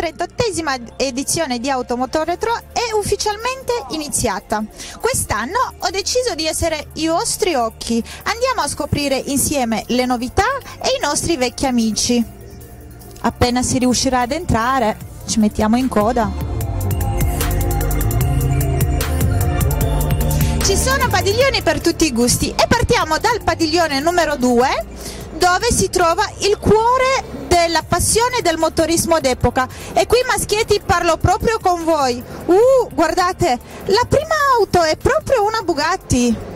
La 38esima edizione di Automotore Retro è ufficialmente iniziata. Quest'anno ho deciso di essere i vostri occhi. Andiamo a scoprire insieme le novità e i nostri vecchi amici. Appena si riuscirà ad entrare, ci mettiamo in coda. Ci sono padiglioni per tutti i gusti e partiamo dal padiglione numero 2 dove si trova il cuore della passione del motorismo d'epoca. E qui maschietti parlo proprio con voi. Uh, guardate, la prima auto è proprio una Bugatti.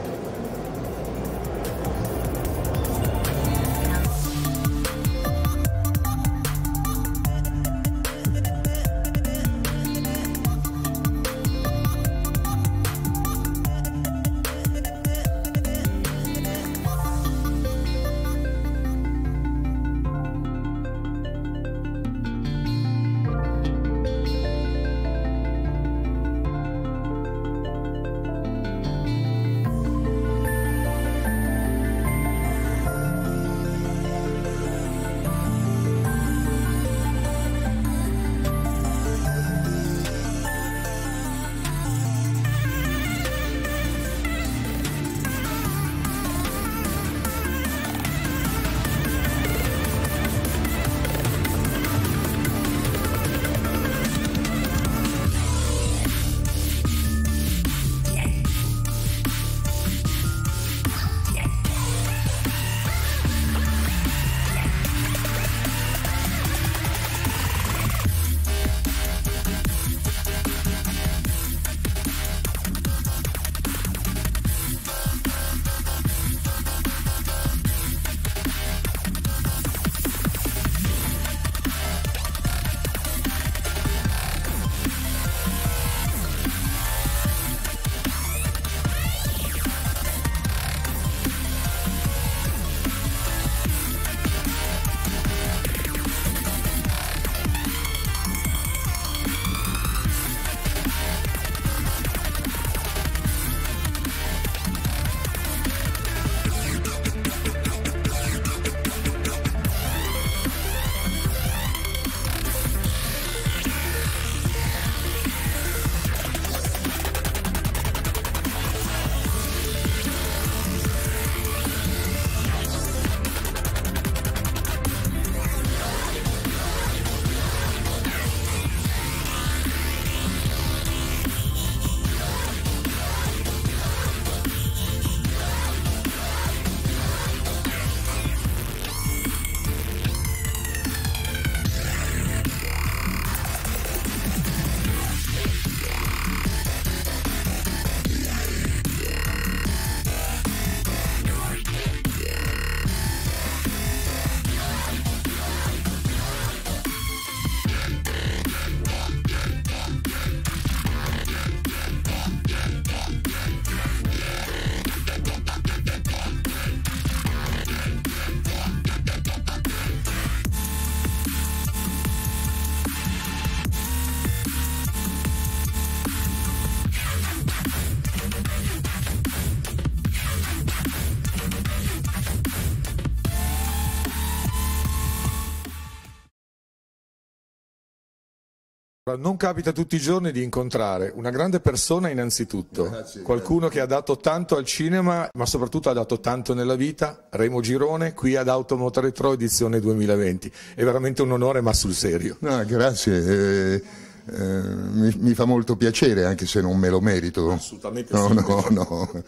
Non capita tutti i giorni di incontrare una grande persona innanzitutto, grazie, qualcuno grazie. che ha dato tanto al cinema ma soprattutto ha dato tanto nella vita, Remo Girone, qui ad Automotor Retro edizione 2020. È veramente un onore ma sul serio. No, grazie. Eh... Eh, mi, mi, fa molto piacere anche se non me lo merito. Assolutamente no, sì. No, no.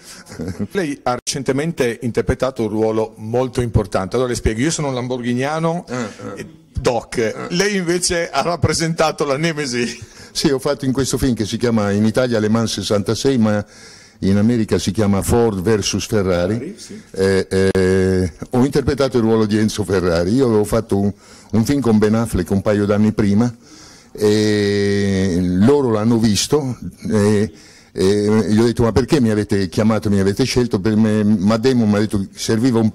Lei ha recentemente interpretato un ruolo molto importante. Allora le spiego, io sono un lamborghiniano. Eh, eh. Doc, lei invece ha rappresentato la Nemesi. Sì, ho fatto in questo film che si chiama in Italia Le Mans 66, ma in America si chiama Ford vs Ferrari. Ferrari sì. eh, eh, ho interpretato il ruolo di Enzo Ferrari. Io avevo fatto un, un film con Ben Affleck un paio d'anni prima e loro l'hanno visto. E, e gli ho detto ma perché mi avete chiamato, mi avete scelto? Per me, ma Damon mi ha detto che serviva un,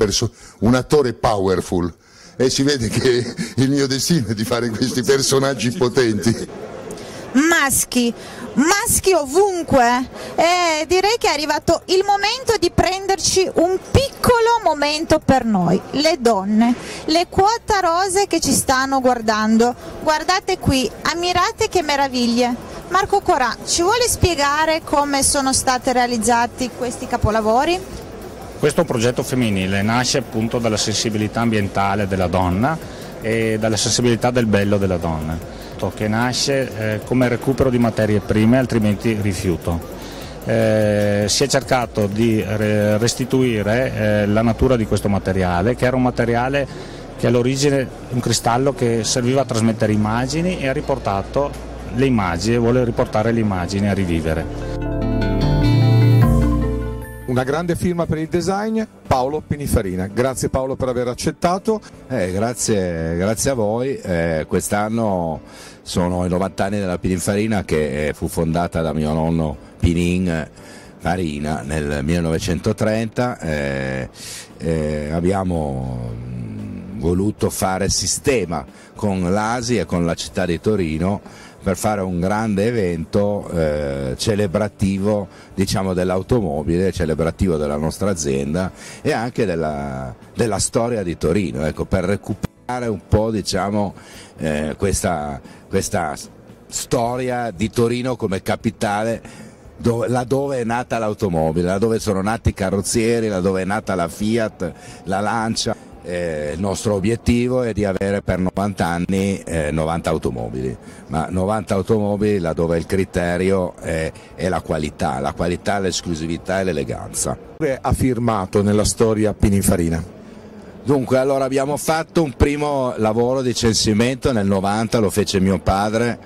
un attore powerful e si vede che il mio destino è di fare questi personaggi potenti. maschi, maschi ovunque. E direi che è arrivato il momento di prenderci un piccolo momento per noi, le donne, le quota rose che ci stanno guardando. Guardate qui, ammirate che meraviglie. Marco Corà, ci vuole spiegare come sono stati realizzati questi capolavori? Questo è un progetto femminile, nasce appunto dalla sensibilità ambientale della donna e dalla sensibilità del bello della donna, che nasce eh, come recupero di materie prime, altrimenti rifiuto. Eh, si è cercato di restituire eh, la natura di questo materiale, che era un materiale che all'origine un cristallo che serviva a trasmettere immagini e ha riportato le immagini, vuole riportare le immagini a rivivere. Una grande firma per il design, Paolo Pinifarina. Grazie Paolo per aver accettato. Eh, grazie, grazie, a voi. Eh, quest'anno sono i 90 anni della Pininfarina che eh, fu fondata da mio nonno Pinin Farina nel 1930. Eh, eh, abbiamo mm, voluto fare sistema con l'Asi e con la città di Torino per fare un grande evento eh, celebrativo diciamo, dell'automobile, celebrativo della nostra azienda e anche della, della storia di Torino, ecco, per recuperare un po' diciamo, eh, questa, questa storia di Torino come capitale dove, laddove è nata l'automobile, laddove sono nati i carrozzieri, laddove è nata la Fiat, la Lancia. Eh, il nostro obiettivo è di avere per 90 anni eh, 90 automobili, ma 90 automobili laddove il criterio è, è la qualità, la qualità, l'esclusività e l'eleganza. Ha firmato nella storia Pininfarina? Dunque, allora abbiamo fatto un primo lavoro di censimento nel 90, lo fece mio padre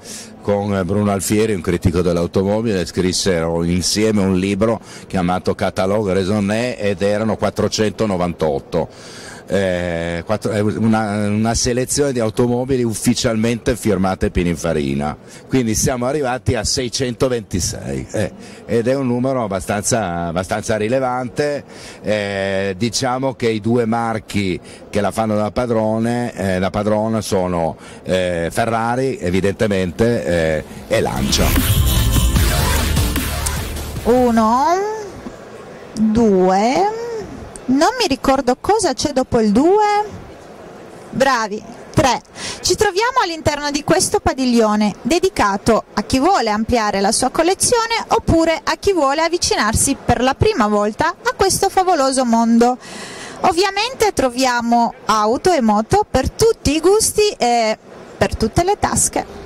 con Bruno Alfieri, un critico dell'automobile, scrissero insieme un libro chiamato Catalogue Raisonné ed erano 498 eh, una, una, selezione di automobili ufficialmente firmate Pininfarina, quindi siamo arrivati a 626 eh, ed è un numero abbastanza, abbastanza rilevante, eh, diciamo che i due marchi che la fanno da padrone, eh, da padrona sono eh, Ferrari evidentemente eh, e Lancia. Uno, due, non mi ricordo cosa c'è dopo il 2. Bravi. 3. Ci troviamo all'interno di questo padiglione dedicato a chi vuole ampliare la sua collezione oppure a chi vuole avvicinarsi per la prima volta a questo favoloso mondo. Ovviamente troviamo auto e moto per tutti i gusti e per tutte le tasche.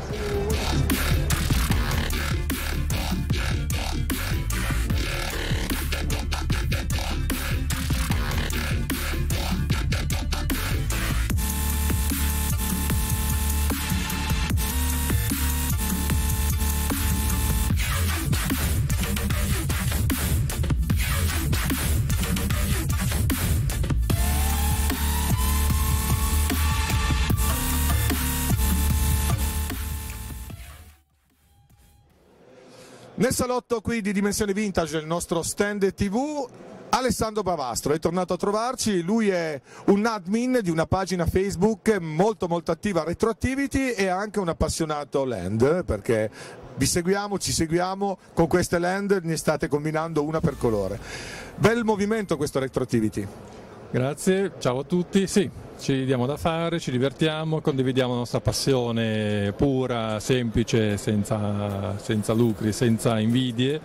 Nel salotto qui di Dimensione Vintage, il nostro stand TV, Alessandro Bavastro è tornato a trovarci, lui è un admin di una pagina Facebook molto molto attiva Retroactivity e anche un appassionato land perché vi seguiamo, ci seguiamo, con queste land ne state combinando una per colore. Bel movimento questo Retroactivity. Grazie, ciao a tutti. Sì, ci diamo da fare, ci divertiamo, condividiamo la nostra passione pura, semplice, senza, senza lucri, senza invidie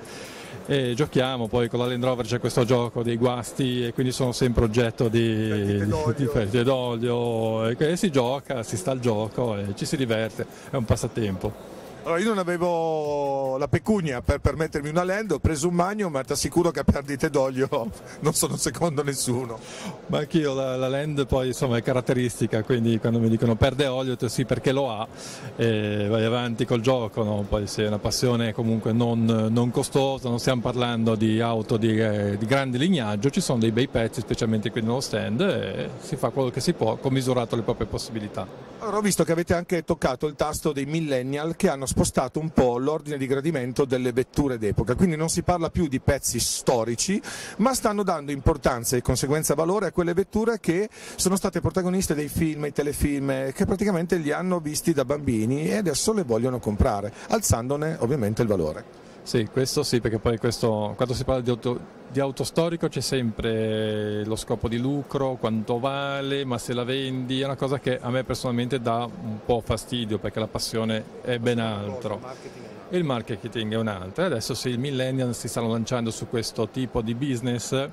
e giochiamo, poi con la Land Rover c'è questo gioco dei guasti e quindi sono sempre oggetto di, di d'olio e si gioca, si sta al gioco e ci si diverte, è un passatempo. Allora, io non avevo la pecunia per permettermi una land, ho preso un magno, ma ti assicuro che a perdite d'olio non sono secondo nessuno. Ma anch'io la, la land poi insomma è caratteristica, quindi quando mi dicono perde olio, tu sì perché lo ha, e vai avanti col gioco, no? poi se è una passione comunque non, non, costosa, non stiamo parlando di auto di, eh, di, grande lignaggio, ci sono dei bei pezzi, specialmente qui nello stand, e si fa quello che si può, commisurato le proprie possibilità. Allora ho visto che avete anche toccato il tasto dei millennial che hanno spostato un po' l'ordine di gradimento delle vetture d'epoca, quindi non si parla più di pezzi storici, ma stanno dando importanza e conseguenza valore a quelle vetture che sono state protagoniste dei film, dei telefilm, che praticamente li hanno visti da bambini e adesso le vogliono comprare, alzandone ovviamente il valore. Sì, questo sì, perché poi questo, quando si parla di auto, di auto storico c'è sempre lo scopo di lucro, quanto vale, ma se la vendi è una cosa che a me personalmente dà un po' fastidio perché la passione è ben altro. Il marketing è un altro. E adesso sì, i millennial si stanno lanciando su questo tipo di business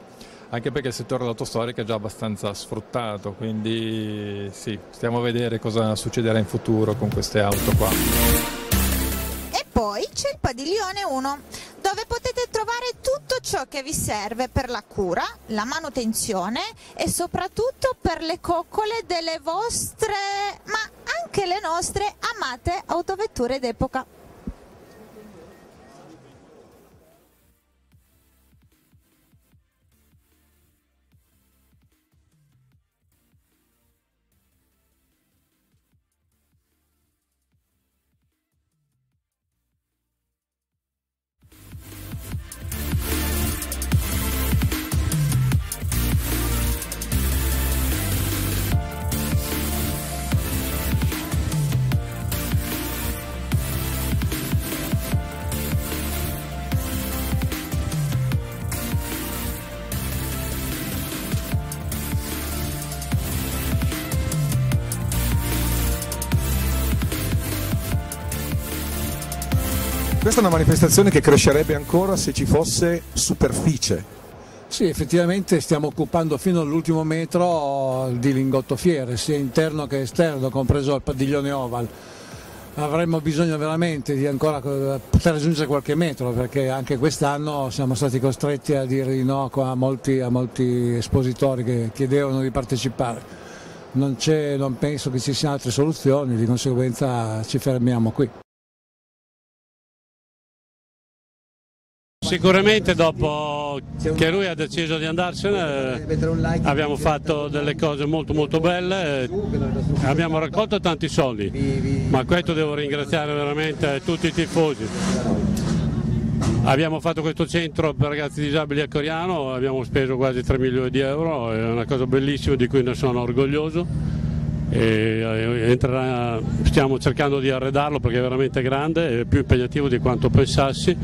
anche perché il settore dell'auto storica è già abbastanza sfruttato, quindi sì, stiamo a vedere cosa succederà in futuro con queste auto qua poi c'è il padiglione 1 dove potete trovare tutto ciò che vi serve per la cura, la manutenzione e soprattutto per le coccole delle vostre, ma anche le nostre amate autovetture d'epoca. Questa è una manifestazione che crescerebbe ancora se ci fosse superficie. Sì, effettivamente stiamo occupando fino all'ultimo metro di lingotto fiere, sia interno che esterno, compreso il padiglione oval. Avremmo bisogno veramente di ancora poter raggiungere qualche metro perché anche quest'anno siamo stati costretti a dire di no a molti, a molti espositori che chiedevano di partecipare. Non, non penso che ci siano altre soluzioni, di conseguenza ci fermiamo qui. Sicuramente dopo che lui ha deciso di andarsene abbiamo fatto delle cose molto molto belle, abbiamo raccolto tanti soldi, ma questo devo ringraziare veramente tutti i tifosi. Abbiamo fatto questo centro per ragazzi disabili a Coriano, abbiamo speso quasi 3 milioni di euro, è una cosa bellissima di cui ne sono orgoglioso. E entrerà, stiamo cercando di arredarlo perché è veramente grande, è più impegnativo di quanto pensassi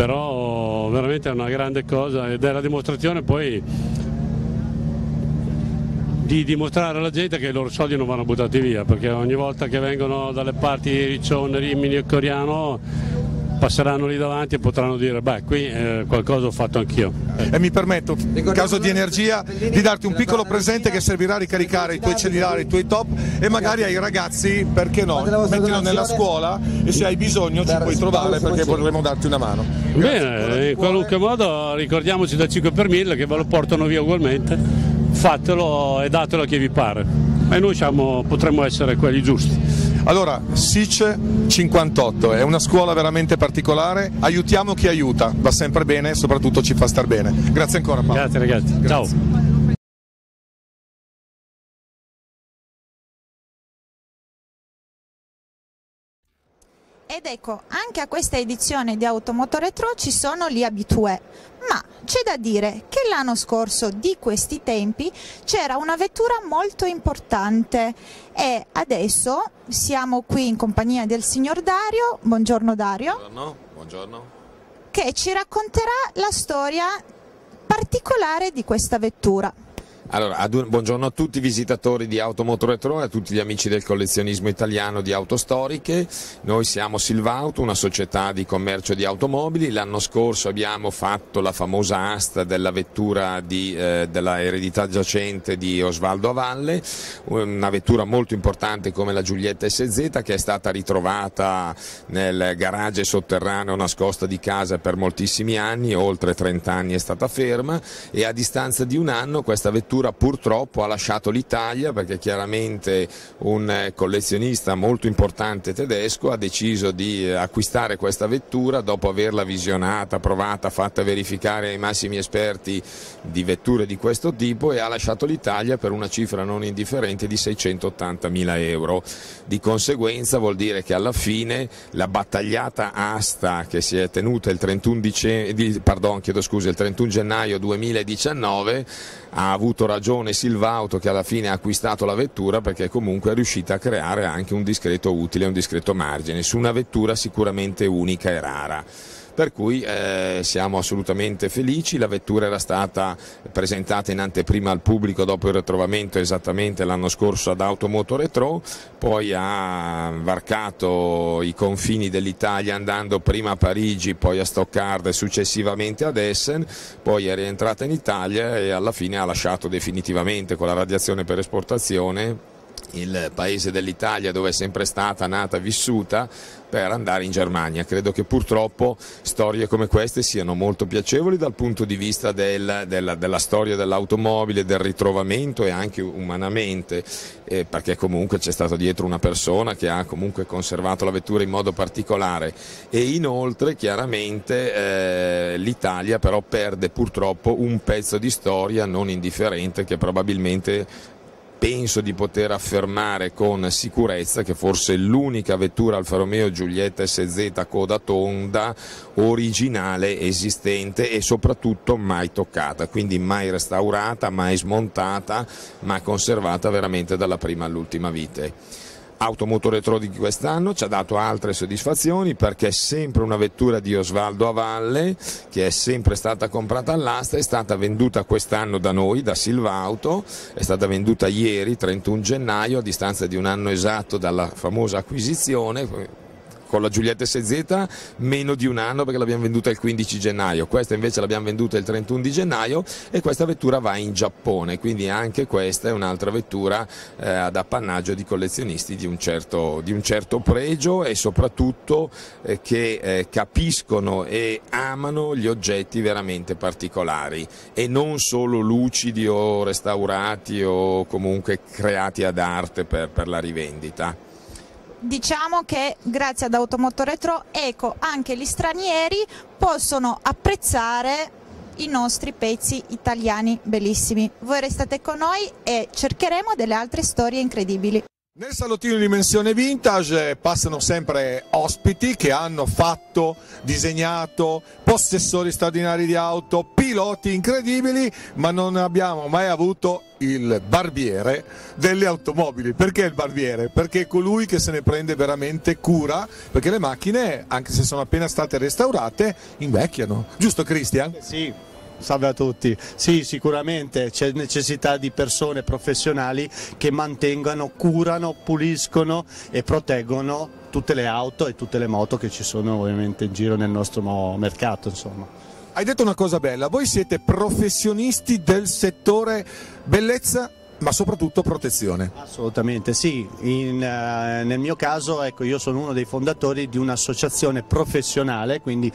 però veramente è una grande cosa ed è la dimostrazione poi di dimostrare alla gente che i loro soldi non vanno buttati via perché ogni volta che vengono dalle parti di Riccione, Rimini e Coriano passeranno lì davanti e potranno dire beh qui eh, qualcosa ho fatto anch'io. E mi permetto, in caso di energia, di darti un piccolo presente che servirà a ricaricare i tuoi cellulari, i tuoi top e magari ai ragazzi, perché no, mettilo nella scuola e se hai bisogno ci puoi trovare perché vorremmo darti una mano. Bene, in qualunque modo ricordiamoci da 5 per 1000 che ve lo portano via ugualmente, fatelo e datelo a chi vi pare. E noi siamo, potremmo essere quelli giusti. Allora, SIC 58 è una scuola veramente particolare, aiutiamo chi aiuta, va sempre bene e soprattutto ci fa star bene. Grazie ancora Paolo. Grazie ragazzi, Grazie. ciao. Ed ecco, anche a questa edizione di Automoto Retro ci sono gli abitué, ma c'è da dire che l'anno scorso di questi tempi c'era una vettura molto importante e adesso siamo qui in compagnia del signor Dario, buongiorno Dario, buongiorno, buongiorno. che ci racconterà la storia particolare di questa vettura. Allora, buongiorno a tutti i visitatori di Automoto Retro e a tutti gli amici del collezionismo italiano di auto storiche. Noi siamo Silvauto, una società di commercio di automobili. L'anno scorso abbiamo fatto la famosa asta della vettura di, eh, della eredità giacente di Osvaldo Avalle, una vettura molto importante come la Giulietta SZ che è stata ritrovata nel garage sotterraneo nascosta di casa per moltissimi anni, oltre 30 anni è stata ferma e a distanza di un anno questa vettura vettura purtroppo ha lasciato l'Italia perché chiaramente un collezionista molto importante tedesco ha deciso di acquistare questa vettura dopo averla visionata, provata, fatta verificare ai massimi esperti di vetture di questo tipo e ha lasciato l'Italia per una cifra non indifferente di 680 mila euro. Di conseguenza vuol dire che alla fine la battagliata asta che si è tenuta il 31, dice, pardon, scusa, il 31 gennaio 2019 ha avuto ragione Silvauto che alla fine ha acquistato la vettura perché comunque è riuscita a creare anche un discreto utile, un discreto margine. Su una vettura sicuramente unica e rara per cui eh, siamo assolutamente felici, la vettura era stata presentata in anteprima al pubblico dopo il ritrovamento esattamente l'anno scorso ad Automoto Retro, poi ha varcato i confini dell'Italia andando prima a Parigi, poi a Stoccarda e successivamente ad Essen, poi è rientrata in Italia e alla fine ha lasciato definitivamente con la radiazione per esportazione il paese dell'Italia dove è sempre stata nata vissuta per andare in Germania. Credo che purtroppo storie come queste siano molto piacevoli dal punto di vista del, della, della, storia dell'automobile, del ritrovamento e anche umanamente, eh, perché comunque c'è stata dietro una persona che ha comunque conservato la vettura in modo particolare e inoltre chiaramente eh, l'Italia però perde purtroppo un pezzo di storia non indifferente che probabilmente penso di poter affermare con sicurezza che forse l'unica vettura Alfa Romeo Giulietta SZ coda tonda originale esistente e soprattutto mai toccata, quindi mai restaurata, mai smontata, ma conservata veramente dalla prima all'ultima vite. Automoto Retro di quest'anno ci ha dato altre soddisfazioni perché è sempre una vettura di Osvaldo Avalle che è sempre stata comprata all'asta, è stata venduta quest'anno da noi, da Silva Auto, è stata venduta ieri 31 gennaio a distanza di un anno esatto dalla famosa acquisizione con la Giulietta SZ meno di un anno perché l'abbiamo venduta il 15 gennaio, questa invece l'abbiamo venduta il 31 di gennaio e questa vettura va in Giappone, quindi anche questa è un'altra vettura eh, ad appannaggio di collezionisti di un certo, di un certo pregio e soprattutto eh, che eh, capiscono e amano gli oggetti veramente particolari e non solo lucidi o restaurati o comunque creati ad arte per, per la rivendita diciamo che grazie ad Automoto Retro Eco anche gli stranieri possono apprezzare i nostri pezzi italiani bellissimi. Voi restate con noi e cercheremo delle altre storie incredibili. Nel salottino di dimensione vintage passano sempre ospiti che hanno fatto, disegnato, possessori straordinari di auto, piloti incredibili, ma non abbiamo mai avuto il barbiere delle automobili. Perché il barbiere? Perché è colui che se ne prende veramente cura, perché le macchine, anche se sono appena state restaurate, invecchiano. Giusto Cristian? Sì, Salve a tutti. Sì, sicuramente c'è necessità di persone professionali che mantengano, curano, puliscono e proteggono tutte le auto e tutte le moto che ci sono ovviamente in giro nel nostro mercato. Insomma. Hai detto una cosa bella, voi siete professionisti del settore bellezza ma soprattutto protezione. Assolutamente sì, In, uh, nel mio caso ecco, io sono uno dei fondatori di un'associazione professionale, quindi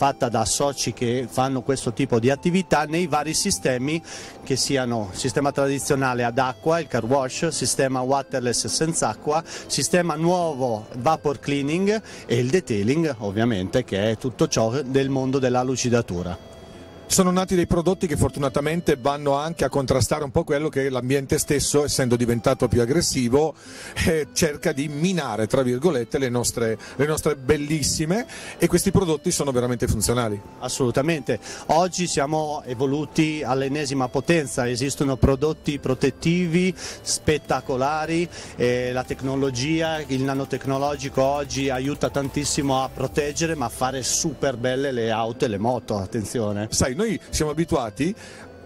fatta da soci che fanno questo tipo di attività nei vari sistemi che siano sistema tradizionale ad acqua, il car wash, sistema waterless senza acqua, sistema nuovo vapor cleaning e il detailing ovviamente che è tutto ciò del mondo della lucidatura sono nati dei prodotti che fortunatamente vanno anche a contrastare un po' quello che l'ambiente stesso, essendo diventato più aggressivo, eh, cerca di minare, tra virgolette, le nostre, le nostre bellissime e questi prodotti sono veramente funzionali. Assolutamente, oggi siamo evoluti all'ennesima potenza, esistono prodotti protettivi spettacolari, eh, la tecnologia, il nanotecnologico oggi aiuta tantissimo a proteggere ma a fare super belle le auto e le moto, attenzione. Sai, noi siamo abituati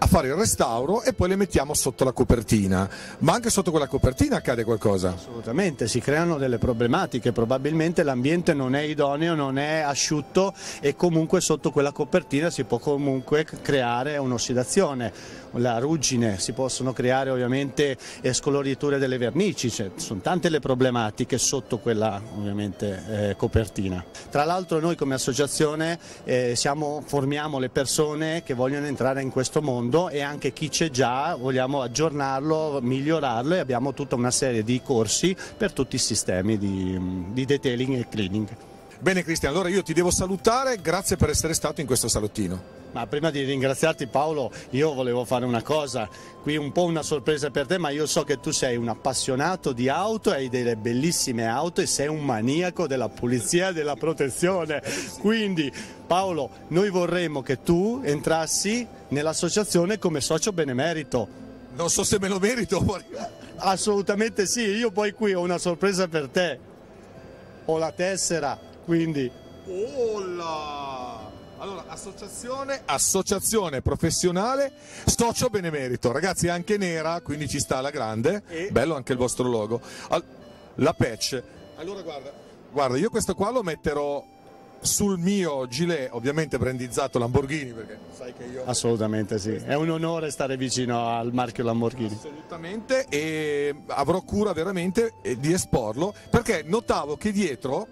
a fare il restauro e poi le mettiamo sotto la copertina, ma anche sotto quella copertina accade qualcosa. Assolutamente, si creano delle problematiche, probabilmente l'ambiente non è idoneo, non è asciutto e comunque sotto quella copertina si può comunque creare un'ossidazione la ruggine, si possono creare ovviamente scoloriture delle vernici, cioè, sono tante le problematiche sotto quella ovviamente eh, copertina. Tra l'altro noi come associazione eh, siamo, formiamo le persone che vogliono entrare in questo mondo mondo e anche chi c'è già vogliamo aggiornarlo, migliorarlo e abbiamo tutta una serie di corsi per tutti i sistemi di, di detailing e cleaning. Bene Cristian, allora io ti devo salutare, grazie per essere stato in questo salottino. Ma prima di ringraziarti Paolo, io volevo fare una cosa, qui un po' una sorpresa per te, ma io so che tu sei un appassionato di auto, hai delle bellissime auto e sei un maniaco della pulizia e della protezione. Quindi Paolo, noi vorremmo che tu entrassi nell'associazione come socio benemerito. Non so se me lo merito. Assolutamente sì, io poi qui ho una sorpresa per te. Ho la tessera, quindi... Olla! Allora, associazione, associazione professionale socio benemerito, ragazzi anche nera, quindi ci sta la grande, E? bello anche il vostro logo. Al- la patch, allora guarda, guarda, io questo qua lo metterò sul mio gilet, ovviamente brandizzato Lamborghini, perché sai che io... Assolutamente sì, è un onore stare vicino al marchio Lamborghini. Assolutamente e avrò cura veramente di esporlo perché notavo che dietro,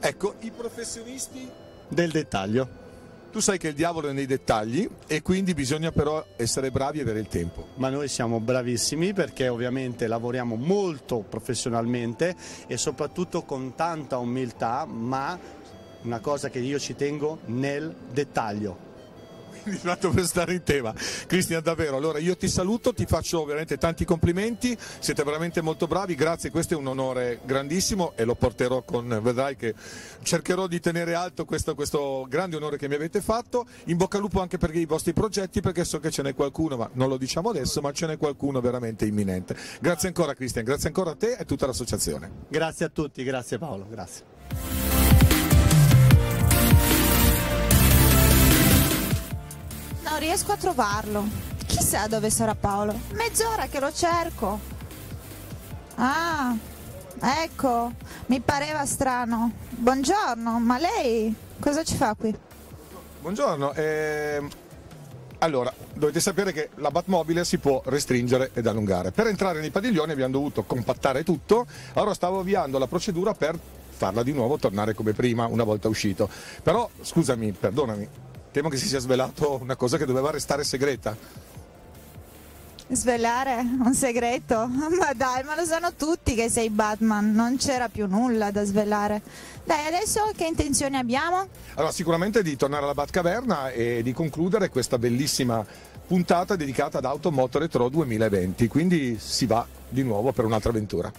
ecco, i professionisti, Del dettaglio. tu sai che il diavolo è nei dettagli e quindi bisogna però essere bravi e avere il tempo. Ma noi siamo bravissimi perché ovviamente lavoriamo molto professionalmente e soprattutto con tanta umiltà, ma una cosa che io ci tengo nel dettaglio. Quindi fatto per stare in tema. Cristian davvero, allora io ti saluto, ti faccio veramente tanti complimenti, siete veramente molto bravi, grazie, questo è un onore grandissimo e lo porterò con, vedrai che cercherò di tenere alto questo, questo grande onore che mi avete fatto, in bocca al lupo anche per i vostri progetti perché so che ce n'è qualcuno, ma non lo diciamo adesso, ma ce n'è qualcuno veramente imminente. Grazie ancora Cristian, grazie ancora a te e a tutta l'associazione. Grazie a tutti, grazie Paolo, grazie. Non riesco a trovarlo. Chissà dove sarà Paolo. Mezz'ora che lo cerco. Ah, ecco, mi pareva strano. Buongiorno, ma lei cosa ci fa qui? Buongiorno, ehm, allora dovete sapere che la Batmobile si può restringere ed allungare. Per entrare nei padiglioni abbiamo dovuto compattare tutto, allora stavo avviando la procedura per farla di nuovo tornare come prima una volta uscito. Però scusami, perdonami, temo che si sia svelato una cosa che doveva restare segreta. Svelare un segreto? Ma dai, ma lo sanno tutti che sei Batman, non c'era più nulla da svelare. Dai, adesso che intenzioni abbiamo? Allora sicuramente di tornare alla Batcaverna e di concludere questa bellissima puntata dedicata ad Automoto Retro 2020, quindi si va di nuovo per un'altra avventura.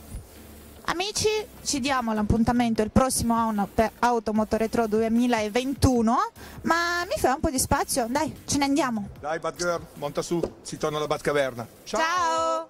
Amici, ci diamo l'appuntamento il prossimo anno per Automoto Retro 2021, ma mi fai un po' di spazio? Dai, ce ne andiamo. Dai Batgirl, monta su, si torna alla Batcaverna. Ciao.